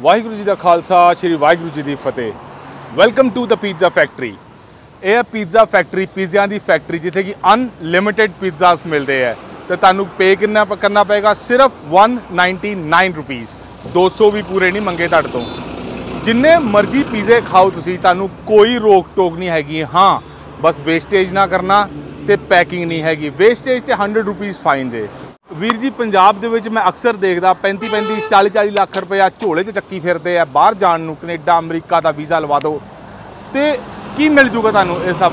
ਵਾਹਿਗੁਰੂ ਜੀ ਦਾ ਖਾਲਸਾ, ਸ੍ਰੀ ਵਾਹਿਗੁਰੂ ਜੀ ਦੀ ਫਤਿਹ। Welcome to the pizza factory ਇਹ ਹੈ ਪੀਜ਼ਾ ਫੈਕਟਰੀ ਪੀਜ਼ਿਆਂ ਦੀ ਫੈਕਟਰੀ ਜਿੱਥੇ ਕਿ ਅਨਲਿਮਿਟਿਡ ਪੀਜ਼ਾਸ ਮਿਲਦੇ ਹੈ ਤੇ ਤੁਹਾਨੂੰ ਪੇ ਕਿੰਨਾ ਪ- ਕਰਨਾ ਪਏਗਾ? ਸਿਰਫ 199 ਰੁਪੀਸ 200 ਵੀ ਪੂਰੇ ਨਹੀਂ ਮੰਗੇ ਤੁਹਾਡੇ ਤੋਂ। ਜਿੰਨੇ ਮਰਜ਼ੀ ਪੀਜ਼ੇ ਖਾਓ ਤੁਸੀਂ, ਤੁਹਾਨੂੰ ਕੋਈ ਰੋਕ ਟੋਕ ਨਹੀਂ ਹੈਗੀ। ਹਾਂ, ਬਸ ਵੇਸਟੇਜ ਨਾ ਕਰਨਾ ਤੇ ਪੈਕਿੰਗ ਨਹੀਂ ਹੈਗੀ। ਵੇਸਟੇਜ ਤੇ 100 ਰੁਪੀਸ ਫਾਈਨ ਜੇ। ਵੀਰ ਜੀ, ਪੰਜਾਬ ਦੇ ਵਿੱਚ ਮੈਂ ਅਕਸਰ ਦੇਖਦਾ 35 35 40 40 ਲੱਖ ਰੁਪਇਆ ਝੋਲੇ 'ਚ ਚੱਕੀ ਫਿਰਦੇ ਆ, ਬਾਹਰ ਜਾਣ ਨੂੰ ਕੈਨੇਡਾ, ਅਮਰੀਕਾ ਦਾ ਵੀਜ਼ਾ ਲਵਾ ਦਿਓ। ਤੇ ਕੀ ਮਿਲ ਜੂਗਾ ਤੁਹਾਨੂੰ ਇਹ ਸਭ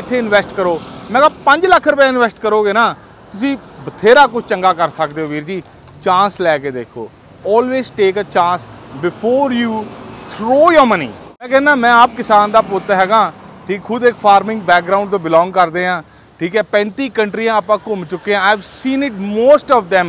ਇੱਥੇ ਇਨਵੈਸਟ ਕਰੋ। ਮੈਂ ਕਿਹਾ 5 ਲੱਖ ਰੁਪਏ ਇਨਵੈਸਟ ਕਰੋਗੇ ਨਾ, ਤੁਸੀਂ ਬਥੇਰਾ ਕੁਝ ਚੰਗਾ ਕਰ ਸਕਦੇ ਹੋ ਵੀਰ ਜੀ। ਚਾਂਸ ਲੈ ਕੇ ਦੇਖੋ। Always take a chance before you throw your money ਮੈਂ ਕਹਿੰਦਾ, ਮੈਂ ਆਪ ਕਿਸਾਨ ਦਾ ਪੁੱਤ ਹੈਗਾ। ਠੀਕ, ਖੁਦ ਇੱਕ ਫਾਰਮਿੰਗ ਬੈਕਗ੍ਰਾਉਂਡ ਤੋਂ ਬਿਲੋਂਗ ਕਰਦੇ ਆ। ਠੀਕ ਹੈ 35 ਕੰਟਰੀਆਂ ਆਪਾਂ ਘੁੰਮ ਚੁੱਕੇ हैं I have seen it most of them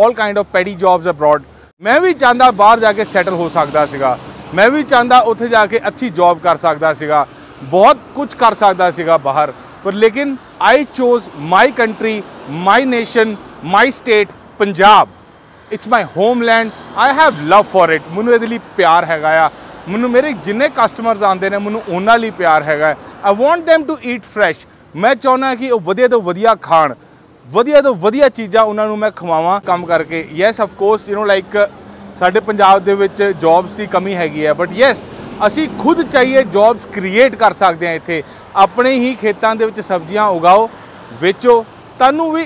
올 kind of paddy jobs abroad ਮੈਂ ਵੀ ਚਾਹੁੰਦਾ ਬਾਹਰ ਜਾ ਕੇ ਸੈਟਲ ਹੋ ਸਕਦਾ ਸੀਗਾ। ਮੈਂ ਵੀ ਚਾਹੁੰਦਾ ਉੱਥੇ ਜਾ ਕੇ ਅੱਛੀ ਜੌਬ ਕਰ ਸਕਦਾ ਸੀਗਾ। ਬਹੁਤ ਕੁਝ ਕਰ ਸਕਦਾ ਸੀਗਾ ਬਾਹਰ। ਪਰ ਲੇਕਿਨ I chose my country my nation my state Punjab. It's my homeland I have love for it ਮੈਨੂੰ ਇਹਦੇ ਲਈ ਪਿਆਰ ਹੈਗਾ ਆ। ਮੈਨੂੰ ਮੇਰੇ ਜਿੰਨੇ ਕਸਟਮਰਸ ਆਉਂਦੇ ਨੇ, ਮੈਨੂੰ ਉਹਨਾਂ ਲਈ ਪਿਆਰ ਹੈਗਾ। I want them to eat fresh ਮੈਂ ਚਾਹੁੰਦਾ ਕਿ ਉਹ ਵਧੀਆ ਤੋਂ ਵਧੀਆ ਖਾਣ ਵਧੀਆ ਤੋਂ ਵਧੀਆ ਚੀਜ਼ਾਂ ਉਹਨਾਂ ਨੂੰ ਮੈਂ ਖਵਾਵਾਂ ਕੰਮ ਕਰਕੇ yes of course you know like ਸਾਡੇ ਪੰਜਾਬ ਦੇ ਵਿੱਚ ਜੌਬਸ ਦੀ ਕਮੀ ਹੈਗੀ ਹੈ ਬਟ ਯੈਸ ਅਸੀਂ ਖੁਦ ਚਾਹੀਏ ਜੌਬਸ ਕ੍ਰੀਏਟ ਕਰ ਸਕਦੇ ਹਾਂ ਇੱਥੇ ਆਪਣੇ ਹੀ ਖੇਤਾਂ ਦੇ ਵਿੱਚ ਸਬਜ਼ੀਆਂ ਉਗਾਓ ਵੇਚੋ ਤੁਹਾਨੂੰ ਵੀ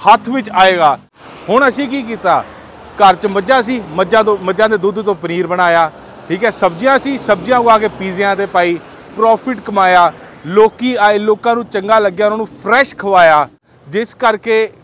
ਹੱਥ ਵਿੱਚ ਆਏਗਾ ਹੁਣ ਅਸੀਂ ਕੀ ਕੀਤਾ ਘਰ 'ਚ ਮੱਝਾਂ ਸੀ ਮੱਝਾਂ ਤੋਂ ਮੱਝਾਂ ਦੇ ਦੁੱਧ ਤੋਂ ਪਨੀਰ ਬਣਾਇਆ ਠੀਕ ਹੈ ਸਬਜ਼ੀਆਂ ਸੀ ਸਬਜ਼ੀਆਂ ਉਗਾ ਕੇ ਪੀਜ਼ਿਆਂ ਤੇ ਪਾਈ ਪ੍ਰੋਫਿਟ ਕਮਾਇਆ, ਲੋਕੀ ਆਏ, ਲੋਕਾਂ ਨੂੰ ਚੰਗਾ ਲੱਗਿਆ, ਉਹਨਾਂ ਨੂੰ ਫਰੈਸ਼ ਖਵਾਇਆ। ਜਿਸ ਕਰਕੇ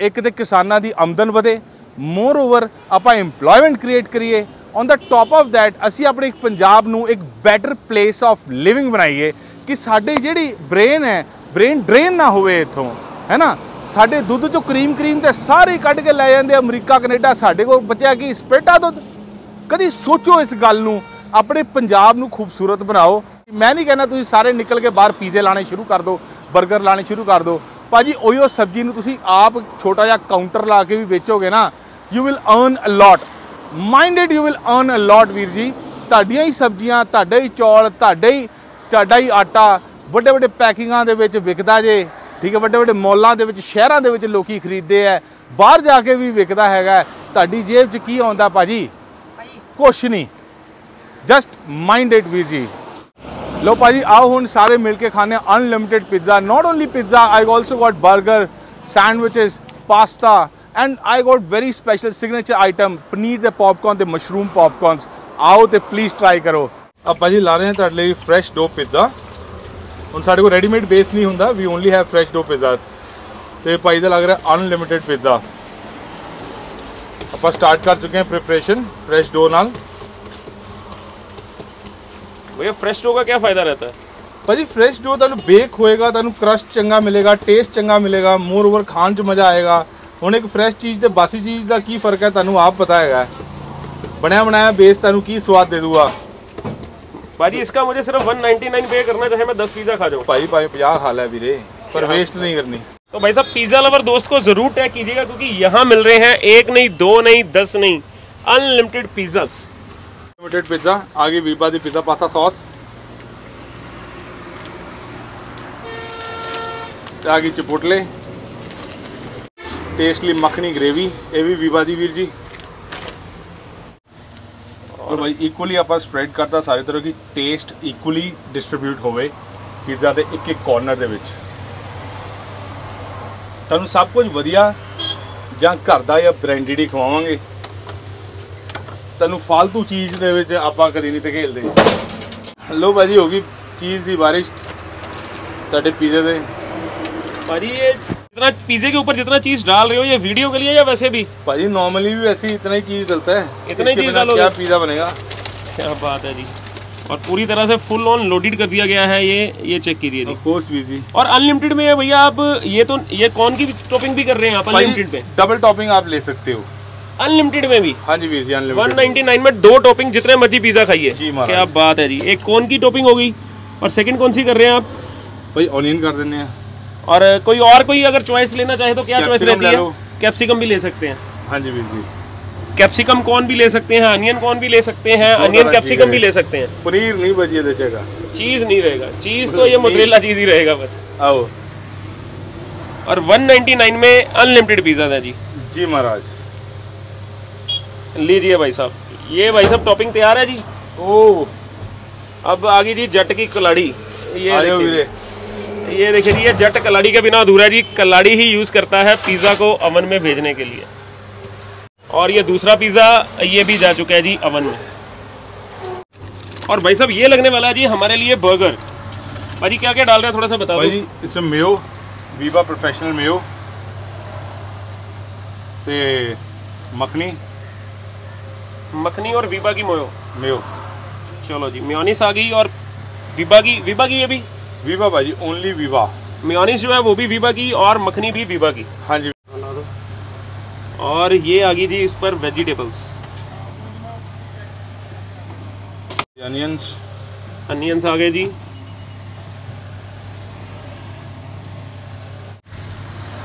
ਇੱਕ ਤੇ ਕਿਸਾਨਾਂ ਦੀ ਆਮਦਨ ਵਧੇ ਮੋਰ ਓਵਰ ਆਪਾਂ EMPLOYMENT ਕ੍ਰੀਏਟ ਕਰੀਏ। On the top of that ਅਸੀਂ ਆਪਣੇ ਪੰਜਾਬ ਨੂੰ ਇੱਕ ਬੈਟਰ ਪਲੇਸ ਆਫ ਲਿਵਿੰਗ ਬਣਾਈਏ ਕਿ ਸਾਡੀ ਜਿਹੜੀ ਬ੍ਰੇਨ ਹੈ ਬ੍ਰੇਨ ਡਰੇਨ ਨਾ ਹੋਵੇ ਇਥੋਂ, ਹੈ ਨਾ? ਸਾਡੇ ਦੁੱਧ ਚੋਂ ਕਰੀਮ ਕਰੀਮ ਤੇ ਸਾਰੇ ਕੱਢ ਕੇ ਲੈ ਜਾਂਦੇ ਅਮਰੀਕਾ, ਕੈਨੇਡਾ ਸਾਡੇ ਕੋਲ ਬਚਿਆ ਕੀ? ਸਪੇਟਾ ਦੁੱਧ ਕਦੀ ਸੋਚੋ ਇਸ ਗੱਲ ਨੂੰ। ਆਪਣੇ ਪੰਜਾਬ ਨੂੰ ਖੂਬਸੂਰਤ ਬਣਾਓ। ਮੈਂ ਨਹੀਂ ਕਹਿੰਦਾ ਤੁਸੀਂ ਸਾਰੇ ਨਿਕਲ ਕੇ ਬਾਹਰ ਪੀਜ਼ੇ ਲਾਣੇ ਸ਼ੁਰੂ ਕਰ ਦਿਓ 버ਗਰ ਲਾਣੇ ਸ਼ੁਰੂ ਕਰ ਦਿਓ। ਭਾਜੀ ਉਹੀਓ ਸਬਜ਼ੀ ਨੂੰ ਤੁਸੀਂ ਆਪ ਛੋਟਾ ਜਿਹਾ ਕਾਊਂਟਰ ਲਾ ਕੇ ਵੀ ਵੇਚੋਗੇ ਨਾ you will earn a lot minded you will earn a lot ਵੀਰ ਜੀ। ਤੁਹਾਡੀਆਂ ਹੀ ਸਬਜ਼ੀਆਂ ਤੁਹਾਡੇ ਹੀ ਚੌਲ ਤੁਹਾਡੇ ਹੀ ਤੁਹਾਡਾ ਹੀ ਆਟਾ ਵੱਡੇ ਵੱਡੇ ਪੈਕਿੰਗਾਂ ਦੇ ਵਿੱਚ ਵਿਕਦਾ ਜੇ ਠੀਕ ਹੈ ਵੱਡੇ ਵੱਡੇ ਮੌਲਾਂ ਦੇ ਵਿੱਚ ਸ਼ਹਿਰਾਂ ਦੇ ਵਿੱਚ ਲੋਕੀ ਖਰੀਦਦੇ ਆ। ਬਾਹਰ ਜਾ ਕੇ ਵੀ ਵਿਕਦਾ ਹੈਗਾ। ਤੁਹਾਡੀ ਜੇਬ 'ਚ ਕੀ ਆਉਂਦਾ ਭਾਜੀ? ਕੁਛ ਨਹੀਂ। जस्ट माइंड इट वी जी लो भाजी आओ हूँ सारे मिलके खाने unlimited pizza not only pizza I also got burger sandwiches pasta and I got very special signature item paneer the popcorn the mushroom popcorns आओ तो प्लीज़ ट्राई करो। आप भाजी ला रहे हैं तेरे लिए फ्रैश डो पिज्जा हूँ साढ़े को रेडीमेड बेस नहीं होंगे we only have fresh dough pizza तो भाई लग रहा है अनलिमिटेड पिज्जा आप स्टार्ट कर चुके हैं प्रिपरेशन फ्रैश डो नाल। भैया फ्रेश डो का क्या फायदा रहता है ਭਾਜੀ ਫਰੈਸ਼ ਡੋ ਤੁਹਾਨੂੰ ਬੇਕ ਹੋਏਗਾ ਤੁਹਾਨੂੰ ਕਰਸ਼ ਚੰਗਾ ਮਿਲੇਗਾ ਟੇਸਟ ਚੰਗਾ ਮਿਲੇਗਾ ਮੋਰ ਓਵਰ ਖਾਣ 'ਚ ਮਜ਼ਾ ਆਏਗਾ ਹੁਣ ਇੱਕ ਫਰੈਸ਼ ਚੀਜ਼ ਤੇ ਬਾਸੀ ਚੀਜ਼ ਦਾ ਕੀ ਫਰਕ ਹੈ ਤੁਹਾਨੂੰ ਆਪ ਪਤਾ ਹੈਗਾ ਬਣਿਆ ਬਣਾਇਆ ਬੇਸ ਤੁਹਾਨੂੰ ਕੀ ਸਵਾਦ ਦੇ ਦੂਗਾ भाजी इसका मुझे सिर्फ 199 पे करना चाहे मैं 10 पिज़्ज़ा खा जाऊँ ਭਾਈ ਭਾਵੇਂ 50 ਖਾ ਲੈ ਵੀਰੇ ਪਰ ਵੇਸਟ ਨਹੀਂ ਕਰਨੀ तो भाई साहब पिज़्ज़ा लवर दोस्त को ज़रूर टैग कीजिएगा क्योंकि यहाँ मिल रहे हैं एक नहीं दो नहीं दस नहीं अनलिमिटेड पिज़्ज़ास ਲਿਮਿਟਿਡ ਪੀਜ਼ਾ ਆ ਗਈ ਵੀਪਾ ਦੀ ਪੀਜ਼ਾ ਪਾਸਤਾ ਸੌਸ ਆ ਗਈ ਚਪੋਟਲੇ ਟੇਸਟ ਲਈ ਮੱਖਣੀ ਗ੍ਰੇਵੀ ਇਹ ਵੀ ਵੀਵਾ ਦੀ ਵੀਰ ਜੀ ਔਰ ਭਾਈ ਇਕੁਅਲੀ ਆਪਾਂ ਸਪਰੈਡ ਕਰਤਾ ਸਾਰੇ ਤਰ੍ਹਾਂ ਕਿ ਟੇਸਟ ਇਕੁਅਲੀ ਡਿਸਟ੍ਰੀਬਿਊਟ ਹੋਵੇ ਪੀਜ਼ਾ ਦੇ ਇੱਕ ਇੱਕ ਕਾਰਨਰ ਦੇ ਵਿੱਚ ਤੁਹਾਨੂੰ ਸਭ ਕੁਝ ਵਧੀਆ ਜਾਂ ਘਰ ਦਾ ਜਾਂ ਬ੍ਰਾਂਡਡ ਹੀ ਖਵਾਵਾਂਗੇ ਤੈਨੂੰ ਫालतू ਚੀਜ਼ ਦੇ ਵਿੱਚ ਆਪਾਂ ਕਦੀ ਨਹੀਂ ਧਕੇਲਦੇ ਲੋ ਭਾਜੀ ਹੋ ਗਈ ਚੀਜ਼ ਦੀ ਬਾਰਿਸ਼। जितना पिज्जे के ऊपर जितना चीज़ डाल रहे हो ये वीडियो के लिए या वैसे भी भाजी नॉर्मली भी वैसे इतना ही चीज़ डलता है इतना ही चीज़ डालो क्या पिज्जा बनेगा क्या बात है जी और पूरी तरह से फुल ऑन लोडेड कर दिया गया है ये ये चेक कीजिए और अनलिमिटेड में भैया आप ये तो ये कौन की टॉपिंग भी कर रहे हैं आप अनलिमिटेड में डबल टॉपिंग आप ले सकते हो अनलिमिटेड में भी। हाँ जी वीर जी अनलिमिटेड 199 में दो टॉपिंग जितने मर्ज़ी पिज्जा खाइए। क्या बात है जी। एक कौन की टॉपिंग हो गई? और सेकंड कौन सी कर रहे हैं आप? भाई ऑनियन कर देने हैं। और कोई और कोई अगर चॉइस लेना चाहे तो क्या चॉइस रहती है? कैप्सिकम भी ले सकते हैं। हाँ जी वीर जी। कैप्सिकम कॉर्न भी ले सकते हैं अनियन कॉर्न भी ले सकते हैं अनियन कैप्सिकम भी ले सकते हैं। पनीर नहीं बजिए देचेगा चीज़ नहीं रहेगा। चीज़ तो ये मोजरेला चीज़ ही रहेगा बस। आओ। और 199 में अनलिमिटेड पिज़्ज़ा है जी। जी महाराज। लीजिए भाई साहब। ये भाई साहब टॉपिंग तैयार है जी? ओ अब आ गई जी जट की कलाड़ी। ये ये देखिए जी ये जट कलाड़ी के बिना अधूरा जी। कलाड़ी ही यूज़ करता है पिज़्ज़ा को अवन में भेजने के लिए। और ये दूसरा पिज़्ज़ा ये भी जा चुका है जी अवन में। और भाई साहब ये लगने वाला है जी हमारे लिए बर्गर भाजी क्या क्या डाल रहे हैं? थोड़ा सा बता भाई इसमें मेयो वीवा प्रोफेशनल मेयो ते मखनी मखनी और वीबा की मोयो। मेयो। चलो जी म्योनीस आ गई और वीबा की वीबा की ये भी? वीवा भाजी ओनली वीवा म्योनीस जो है वो भी वीबा की और मखनी भी वीबा की। हाँ जी। और ये आ गई जी इस पर वेजिटेबल्स अनियंस अनियंस आ गए जी।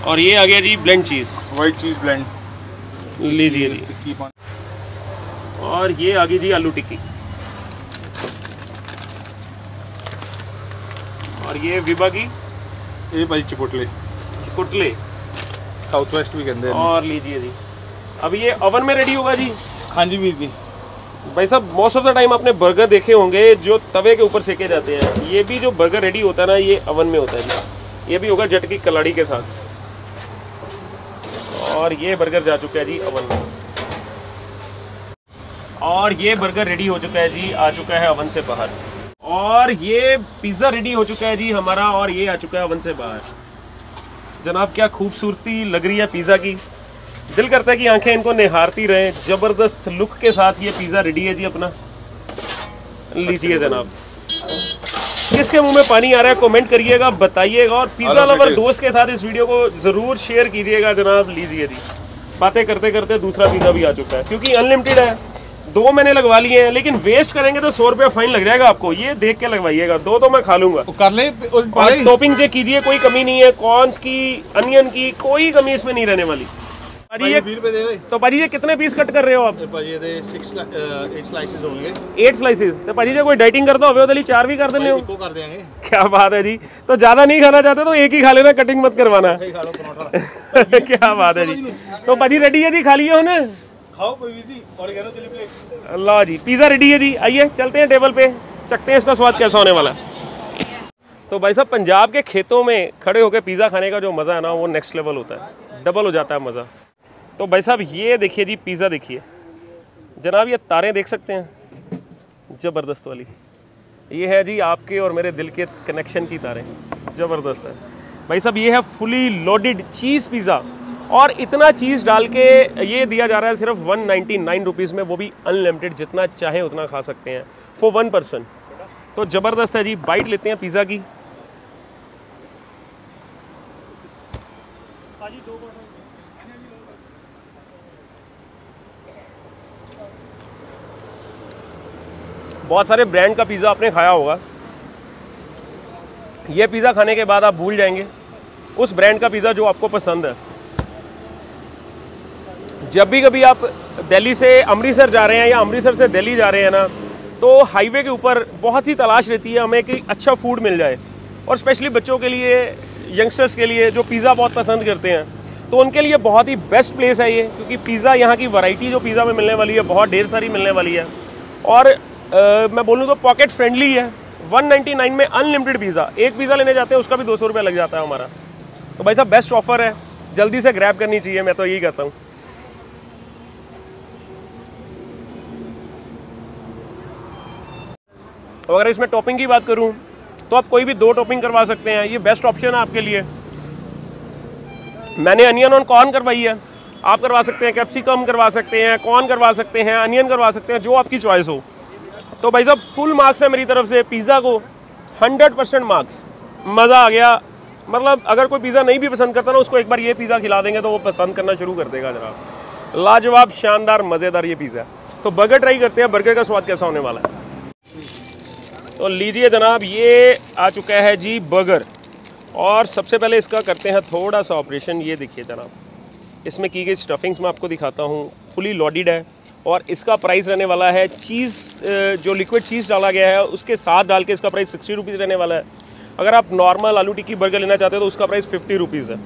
और ये आ गया जी blend cheese white cheese blend लीजिए जी और ये आ गई जी आलू टिक्की। और ये विभा की ये भाई चिपुटले चिपुटले साउथ वेस्ट भी कहते हैं। और लीजिए जी। अब ये ओवन में रेडी होगा जी? हाँ जी बीबी भाई साहब मोस्ट ऑफ़ द टाइम आपने बर्गर देखे होंगे जो तवे के ऊपर सेके जाते हैं। ये भी जो बर्गर रेडी होता है ना ये ओवन में होता है जी। ये भी होगा जट की कलाड़ी के साथ। और ये बर्गर जा चुका है जी ओवन में। और ये बर्गर रेडी हो चुका है जी आ चुका है अवन से बाहर। और ये पिज़्ज़ा रेडी हो चुका है जी हमारा और ये आ चुका है ओवन से बाहर। जनाब क्या खूबसूरती लग रही है पिज़्ज़ा की? दिल करता है कि आँखें इनको निहारती रहें ज़बरदस्त लुक के साथ ये पिज़्ज़ा रेडी है जी अपना। लीजिए जनाब। किसके मुँह में पानी आ रहा है कमेंट करिएगा बताइएगा और पिज़्ज़ा लवर दोस्त के साथ इस वीडियो को ज़रूर शेयर कीजिएगा जनाब लीजिए जी। बातें करते करते दूसरा पिज़्ज़ा भी आ चुका है क्योंकि अनलिमिटेड है। दो मैंने लगवा लिए हैं लेकिन वेस्ट करेंगे तो सौ रुपया फाइन लग जाएगा आपको। ये देख के लगवाइएगा दो तो मैं खा लूँगा। कर ले टॉपिंग चेक कीजिए कोई कमी नहीं है कॉर्नस की अनियन की कोई कमी इसमें नहीं रहने वाली। ये तो भाजी ये कितने पीस कट कर रहे हो आप? एट स्लाइसेस तो भाजी जी कोई डाइटिंग करता हो चार भी कर देने हो कर देंगे। क्या बात है जी। तो ज़्यादा नहीं खाना चाहते तो एक ही खा लेना कटिंग मत करवाना। क्या बात है जी। तो भाजी रेडी है जी खा लिया उन्हें? जी अल्लाह जी पिज़्ज़ा रेडी है जी। आइए, चलते हैं टेबल पे। चखते हैं इसका स्वाद कैसा होने वाला। है तो भाई साहब, पंजाब के खेतों में खड़े होकर पिज़्ज़ा खाने का जो मज़ा है ना, वो नेक्स्ट लेवल होता है। डबल हो जाता है मज़ा। तो भाई साहब, ये देखिए जी पिज़्ज़ा देखिए। जनाब, ये तारें देख सकते हैं। ज़बरदस्त वाली। ये है जी आपके और मेरे दिल के कनेक्शन की तारें। ज़बरदस्त है। भाई साहब, ये है फुली लोडेड चीज़ पिज़्ज़ा और इतना चीज़ डाल के ये दिया जा रहा है सिर्फ़ वन नाइन्टी नाइन रुपीज़ में वो भी अनलिमिटेड जितना चाहे उतना खा सकते हैं फॉर वन पर्सन तो ज़बरदस्त है जी बाइट लेते हैं पिज़्ज़ा की। बहुत सारे ब्रांड का पिज़्ज़ा आपने खाया होगा। ये पिज़्ज़ा खाने के बाद आप भूल जाएँगे। उस ब्रांड का पिज़्ज़ा जो आपको पसंद है। जब भी कभी आप दिल्ली से अमृतसर जा रहे हैं या अमृतसर से दिल्ली जा रहे हैं ना तो हाईवे के ऊपर बहुत सी तलाश रहती है हमें कि अच्छा फ़ूड मिल जाए। और स्पेशली बच्चों के लिए यंगस्टर्स के लिए जो पिज़्ज़ा बहुत पसंद करते हैं तो उनके लिए बहुत ही बेस्ट प्लेस है ये क्योंकि पिज़्ज़ा यहाँ की वैरायटी जो पिज़्ज़ा में मिलने वाली है बहुत ढेर सारी मिलने वाली है। और अ, मैं बोलूँ तो पॉकेट फ्रेंडली है। 199 में अनलिमिटेड पिज़्ज़ा एक पिज़्ज़ा लेने जाते हैं उसका भी दो सौ लग जाता है हमारा। तो भाई साहब बेस्ट ऑफ़र है। जल्दी से ग्रैब करनी चाहिए मैं तो यही कहता हूँ। और अगर इसमें टॉपिंग की बात करूँ तो आप कोई भी दो टॉपिंग करवा सकते हैं। ये बेस्ट ऑप्शन है आपके लिए। मैंने अनियन ऑन कॉर्न करवाई है। आप करवा सकते हैं, कैप्सिकम करवा सकते हैं, कॉर्न करवा सकते हैं, अनियन करवा सकते हैं, जो आपकी चॉइस हो। तो भाई साहब फुल मार्क्स है मेरी तरफ़ से पिज़्ज़ा को। हंड्रेड परसेंट मार्क्स मज़ा आ गया। मतलब अगर कोई पिज़्ज़ा नहीं भी पसंद करता ना, उसको एक बार ये पिज़्ज़ा खिला देंगे तो वो पसंद करना शुरू कर देगा जरा। लाजवाब, शानदार, मज़ेदार ये पिज़्ज़ा तो बर्गर ट्राई करते हैं। बर्गर का स्वाद कैसा होने वाला है? तो लीजिए जनाब, ये आ चुका है जी बर्गर और सबसे पहले इसका करते हैं थोड़ा सा ऑपरेशन। ये देखिए जनाब, इसमें की गई स्टफिंग्स मैं आपको दिखाता हूँ। फुली लॉडिड है और इसका प्राइस रहने वाला है चीज़ जो लिक्विड चीज़ डाला गया है, उसके साथ डाल के इसका प्राइस सिक्सटी रुपीज़ रहने वाला है। अगर आप नॉर्मल आलू टिक्की बर्गर लेना चाहते हो तो उसका प्राइस फिफ्टी रुपीज़ है।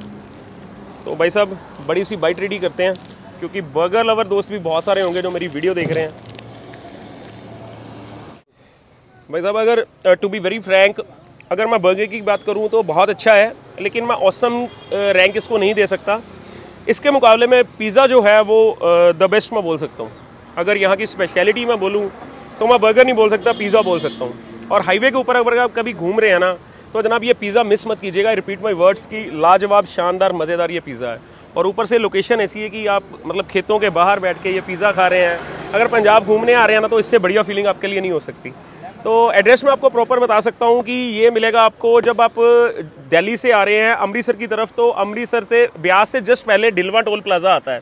तो भाई साहब, बड़ी सी बाइट रेडी करते हैं, क्योंकि बर्गर लवर दोस्त भी बहुत सारे होंगे जो मेरी वीडियो देख रहे हैं। भाई साहब, अगर टू बी वेरी फ्रैंक अगर मैं बर्गर की बात करूँ तो बहुत अच्छा है, लेकिन मैं औसम रैंक इसको नहीं दे सकता। इसके मुकाबले में पिज़्ज़ा जो है वो द बेस्ट मैं बोल सकता हूँ। अगर यहाँ की स्पेशलिटी मैं बोलूँ तो मैं बर्गर नहीं बोल सकता पिज़्ज़ा बोल सकता हूँ। और हाईवे के ऊपर अगर आप कभी घूम रहे हैं ना तो जनाब ये पिज़्ज़ा मिस मत कीजिएगा। रिपीट माई वर्ड्स की लाजवाब, शानदार, मज़ेदार ये पिज़्ज़ा है। और ऊपर से लोकेशन ऐसी है कि आप मतलब खेतों के बाहर बैठ के ये पिज़्ज़ा खा रहे हैं। अगर पंजाब घूमने आ रहे हैं ना तो इससे बढ़िया फीलिंग आपके लिए नहीं हो सकती। तो एड्रेस मैं आपको प्रॉपर बता सकता हूँ कि ये मिलेगा आपको जब आप दिल्ली से आ रहे हैं, अमृतसर की तरफ़ तो अमृतसर से ब्यास से जस्ट पहले डिलवा टोल प्लाजा आता है।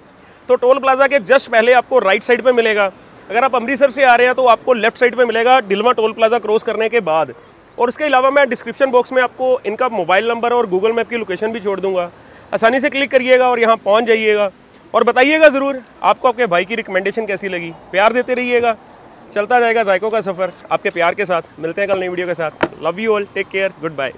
तो टोल प्लाजा के जस्ट पहले आपको राइट साइड पे मिलेगा। अगर आप अमृतसर से आ रहे हैं तो आपको लेफ़्ट साइड पे मिलेगा डिलवा टोल प्लाजा क्रॉस करने के बाद। और उसके अलावा मैं डिस्क्रिप्शन बॉक्स में आपको इनका मोबाइल नंबर और गूगल मैप की लोकेशन भी छोड़ दूँगा। आसानी से क्लिक करिएगा और यहाँ पहुँच जाइएगा। और बताइएगा ज़रूर, आपको आपके भाई की रिकमेंडेशन कैसी लगी। प्यार देते रहिएगा। चलता जाएगा जायकों का सफ़र आपके प्यार के साथ। मिलते हैं कल नई वीडियो के साथ। Love you all take care goodbye